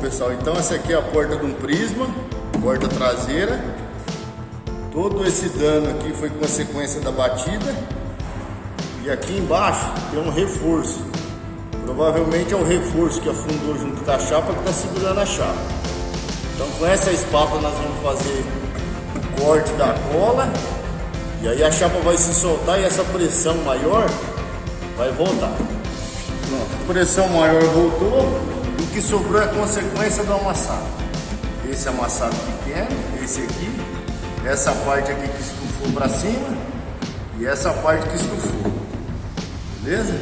pessoal. Então essa aqui é a porta de um prisma, porta traseira. Todo esse dano aqui foi consequência da batida. E aqui embaixo tem um reforço. Provavelmente é o reforço que afundou junto com a chapa que está segurando a chapa. Então com essa espátula nós vamos fazer o corte da cola. E aí a chapa vai se soltar e essa pressão maior vai voltar. Pronto, pressão maior voltou. O que sobrou é consequência do amassado. Esse amassado pequeno, esse aqui, essa parte aqui que estufou para cima e essa parte que estufou. Beleza?